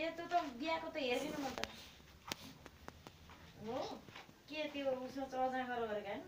ए त्यो त बिहाको त हेरिदिनु म त हो के त्यो उसमा चर्चा गरेर गरेको